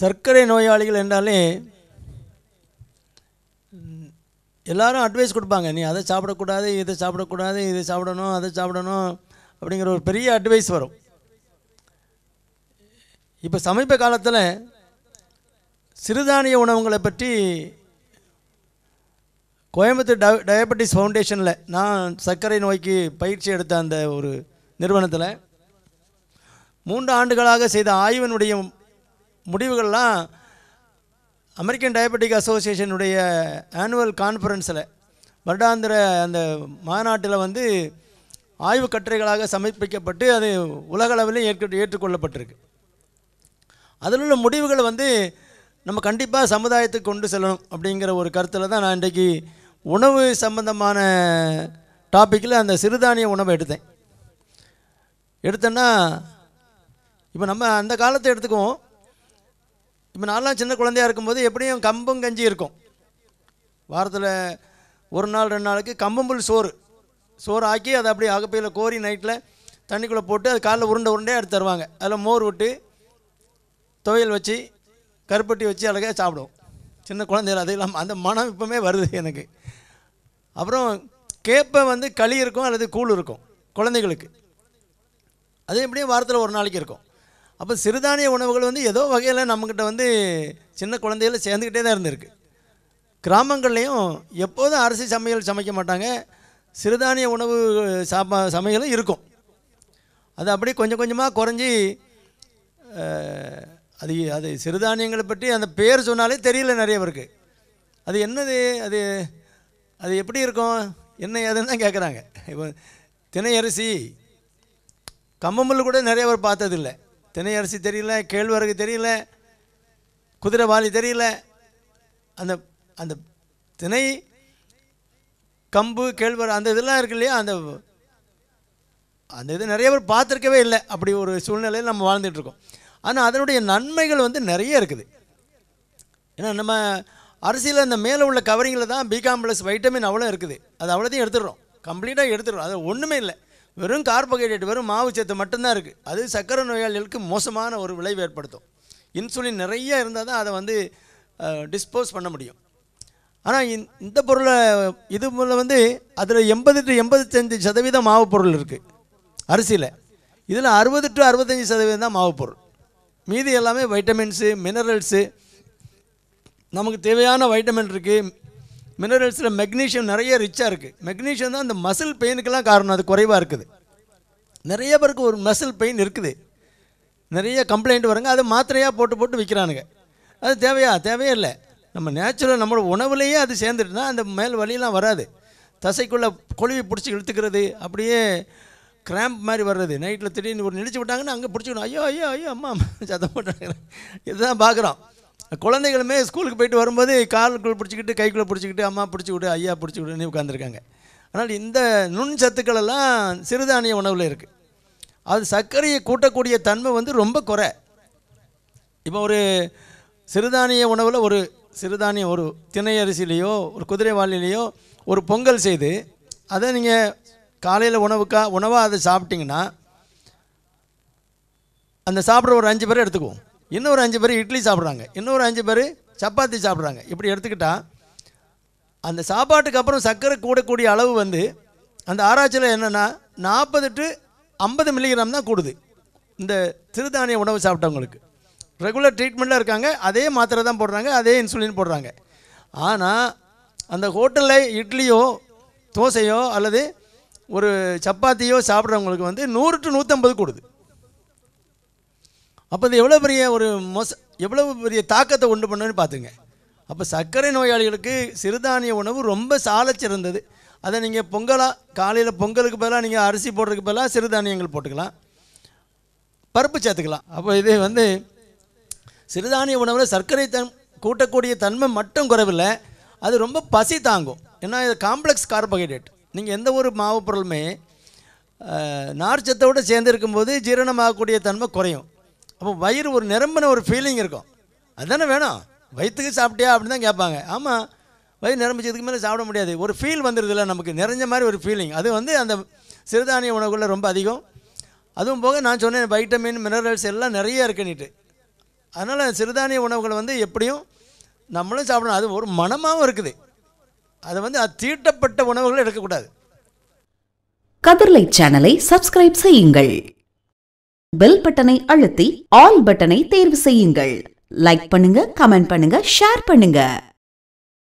சர்க்கரை நோயாளிகள் என்றாலே எல்லாரும் அட்வைஸ் கொடுப்பாங்க. நீ அதை சாப்பிடக்கூடாது இதை சாப்பிடக்கூடாது இதை சாப்பிடணும் அதை சாப்பிடணும் அப்படிங்கிற ஒரு பெரிய அட்வைஸ் வரும். இப்போ சமீப காலத்தில் சிறுதானிய உணவுகளை பற்றி கோயம்புத்தூர் டய டயபெட்டிஸ் ஃபவுண்டேஷனில் நான் சர்க்கரை நோய்க்கு பயிற்சி எடுத்த அந்த ஒரு நிறுவனத்தில் மூன்று ஆண்டுகளாக செய்த ஆய்வினுடைய முடிவுகள்லாம் அமெரிக்கன் டயபெட்டிக் அசோசியேஷனுடைய ஆனுவல் கான்ஃபரன்ஸில் வருடாந்திர அந்த மாநாட்டில் வந்து ஆய்வு கட்டுரைகளாக சமர்ப்பிக்கப்பட்டு அது உலகளவில் ஏற்க ஏற்றுக்கொள்ளப்பட்டிருக்கு. அதில் உள்ள முடிவுகள் வந்து நம்ம கண்டிப்பாக சமுதாயத்துக்கு கொண்டு செல்லணும் அப்படிங்கிற ஒரு கருத்தில் தான் நான் இன்றைக்கி உணவு சம்பந்தமான டாப்பிக்கில் அந்த சிறுதானிய உணவை எடுத்தேன். எடுத்தேன்னா இப்போ நம்ம அந்த காலத்தை எடுத்துக்குவோம். இப்போ நான்லாம் சின்ன குழந்தையா இருக்கும்போது எப்படியும் கம்பும் கஞ்சி இருக்கும். வாரத்தில் ஒரு நாள் ரெண்டு நாளைக்கு கம்பம்புல் சோறு சோறு. ஆக்கி அதை அப்படியே அகப்பையில் கோரி நைட்டில் தண்ணிக்குள்ளே போட்டு அது காலைல உருண்டை உருண்டையாக எடுத்து தருவாங்க. அதில் மோர் விட்டு துவையல் வச்சு கருப்பட்டி வச்சு அழகாக சாப்பிடுவோம். சின்ன குழந்தைகள் அது இல்லாமல் அந்த மனம் இப்போமே வருது எனக்கு. அப்புறம் கேப்பை வந்து களி இருக்கும் அல்லது கூழ் இருக்கும் குழந்தைகளுக்கு. அது எப்படியும் வாரத்தில் ஒரு நாளைக்கு இருக்கும். அப்போ சிறுதானிய உணவுகள் வந்து ஏதோ வகையில் நம்மக்கிட்ட வந்து சின்ன குழந்தையில் சேர்ந்துக்கிட்டே தான் இருந்திருக்கு. கிராமங்கள்லேயும் எப்போதும் அரிசி சமையல் சமைக்க மாட்டாங்க. சிறுதானிய உணவு சாப்பா சமையலும் இருக்கும். அது அப்படியே கொஞ்சம் கொஞ்சமாக குறைஞ்சி அது அது சிறுதானியங்களை பற்றி அந்த பேர் சொன்னாலே தெரியல நிறைய பேருக்கு. அது என்னது? அது அது எப்படி இருக்கும்? என்ன ஏதுன்னு தான் கேட்குறாங்க இப்போ தினை அரிசி கம்மம்புல் கூட நிறைய பேர் பார்த்ததில்ல. தினை அரிசி தெரியல கேழ்வரகு தெரியல குதிரைவாலி தெரியல. அந்த அந்த திணை கம்பு கேழ்வரகு அந்த இதெல்லாம் இருக்கு இல்லையா? அந்த அந்த இது நிறைய பேர் பார்த்துருக்கவே இல்லை. அப்படி ஒரு சூழ்நிலையில் நம்ம வாழ்ந்துட்டுருக்கோம் ஆனால் அதனுடைய நன்மைகள் வந்து நிறைய இருக்குது. ஏன்னா நம்ம அரிசியில் அந்த மேலே உள்ள கவரிங்கில் தான் பி காம்ப்ளெக்ஸ் வைட்டமின் அவ்வளோ இருக்குது. அது அவ்வளோதையும் எடுத்துடுறோம். கம்ப்ளீட்டாக எடுத்துடுறோம். அது ஒன்றுமே இல்லை. வெறும் கார்போஹைட்ரேட் வெறும் மாவு சத்து மட்டும்தான் இருக்குது அது சக்கரை நோயாளிகளுக்கு மோசமான ஒரு விளைவு ஏற்படுத்தும். இன்சுலின் நிறைய இருந்தால் தான் அதை வந்து டிஸ்போஸ் பண்ண முடியும். ஆனால் இந்த பொருளை இது மூலம் வந்து அதில் எண்பது டு எண்பத்தஞ்சு சதவீதம் மாவு பொருள் இருக்குது அரிசியில். இதில் அறுபது டு அறுபத்தஞ்சி சதவீதம் தான் மாவு பொருள். மீதி எல்லாமே வைட்டமின்ஸு மினரல்ஸு நமக்கு தேவையான வைட்டமின் இருக்குது மினரல்ஸில் மெக்னீஷியம் நிறைய ரிச்சாக இருக்குது மெக்னீஷியம் தான் அந்த மசில் பெயினுக்கெல்லாம் காரணம். அது குறைவாக இருக்குது. நிறைய பேருக்கு ஒரு மசில் பெயின் இருக்குது. நிறைய கம்ப்ளைண்ட் வருங்க. அதை மாத்திரையாக போட்டு போட்டு விற்கிறானுங்க அது தேவையா? தேவையே இல்லை. நம்ம நேச்சுரல் நம்மளோட உணவுலேயே அது சேர்ந்துட்டுனா அந்த மேல் வழியெலாம் வராது. தசைக்குள்ளே கொழுவி பிடிச்சி இழுத்துக்கிறது அப்படியே கிராம்ப் மாதிரி வர்றது. நைட்டில் திடீர்னு ஒரு நிடிச்சு விட்டாங்கன்னா அங்கே பிடிச்சிக்கணும் ஐயோ ஐயோ ஐயோ அம்மா அம்மா சத்தம் போட்டாங்க இதுதான் பார்க்குறோம் குழந்தைகளுமே ஸ்கூலுக்கு போயிட்டு வரும்போது காலுக்குள்ளே பிடிச்சிக்கிட்டு கைக்குள்ளே பிடிச்சிக்கிட்டு அம்மா பிடிச்சி விடு ஐயா பிடிச்சி விடுன்னு உட்காந்துருக்காங்க ஆனால் இந்த நுண் சத்துக்கள் எல்லாம் சிறுதானிய உணவில் இருக்குது அது சர்க்கரையை கூட்டக்கூடிய தன்மை வந்து ரொம்ப குறை. இப்போ ஒரு சிறுதானிய உணவில் ஒரு சிறுதானியம் ஒரு திணை அரிசிலேயோ ஒரு குதிரைவாளிலேயோ ஒரு பொங்கல் செய்து அதை நீங்கள் காலையில் உணவுக்கா உணவாக அதை சாப்பிட்டிங்கன்னா அந்த சாப்பிட்ற ஒரு அஞ்சு பேரை எடுத்துக்குவோம். இன்னொரு அஞ்சு பேர் இட்லி சாப்பிட்றாங்க. இன்னொரு அஞ்சு பேர் சப்பாத்தி சாப்பிட்றாங்க. இப்படி எடுத்துக்கிட்டால் அந்த சாப்பாட்டுக்கு அப்புறம் சர்க்கரை கூடக்கூடிய அளவு வந்து அந்த ஆராய்ச்சியில் என்னென்னா நாற்பது டு ஐம்பது மில்லிகிராம் தான் கூடுது. இந்த சிறுதானிய உணவு சாப்பிட்டவங்களுக்கு. ரெகுலர் ட்ரீட்மெண்ட்டில் இருக்காங்க. அதே மாத்திரை தான் போடுறாங்க. அதே இன்சுலின் போடுறாங்க. ஆனால் அந்த ஹோட்டலில் இட்லியோ தோசையோ அல்லது ஒரு சப்பாத்தியோ சாப்பிட்றவங்களுக்கு வந்து நூறு டு நூற்றம்பது கூடுது. அப்போ இது எவ்வளோ பெரிய ஒரு மோச எவ்வளவு பெரிய தாக்கத்தை உண்டு பண்ணுன்னு பார்த்துங்க. அப்போ சர்க்கரை நோயாளிகளுக்கு சிறுதானிய உணவு ரொம்ப சாலச்சிறந்தது அதை நீங்கள் பொங்கலாக காலையில் பொங்கலுக்கு பதிலாக நீங்கள் அரிசி போடுறதுக்கு பதிலாக சிறுதானியங்கள் போட்டுக்கலாம். பருப்பு சேர்த்துக்கலாம். அப்போ இது வந்து சிறுதானிய உணவில் சர்க்கரை தன் கூட்டக்கூடிய தன்மை மட்டும் குறைவில்லை. அது ரொம்ப பசி தாங்கும். ஏன்னா இது காம்ப்ளெக்ஸ் கார்போஹைட்ரேட் நீங்கள் எந்த ஒரு மாவு பொருளுமே நார்ச்சத்தோடு சேர்ந்து இருக்கும்போது ஜீரணமாகக்கூடிய தன்மை குறையும். அப்போ வயிறு ஒரு நிரம்பின ஒரு ஃபீலிங் இருக்கும். அதுதானே வேணும்? வயிற்றுக்கு சாப்பிட்டியா அப்படின்னு தான் கேட்பாங்க. ஆமாம் வயிறு நிரம்பிச்சதுக்கு மேலே சாப்பிட முடியாது. ஒரு ஃபீல் வந்துடுதுல்ல நமக்கு. நிறைஞ்ச மாதிரி ஒரு ஃபீலிங் அது வந்து அந்த சிறுதானிய உணவுகளில் ரொம்ப அதிகம். அதுவும் போக நான் சொன்னேன் வைட்டமின் மினரல்ஸ் எல்லாம் நிறைய இருக்குன்னுட்டு. அதனால் சிறுதானிய உணவுகளை வந்து எப்படியும் நம்மளும் சாப்பிடணும். அது ஒரு மனமாகவும் இருக்குது. அதை வந்து அது தீட்டப்பட்ட உணவுகளை எடுக்கக்கூடாது. கதிர்லை சேனலை சப்ஸ்கிரைப் செய்யுங்கள். பெல் பட்டனை அழுத்தி ஆல் பட்டனை தேர்வு செய்யுங்கள். லைக் பண்ணுங்க கமெண்ட் பண்ணுங்க ஷேர் பண்ணுங்க.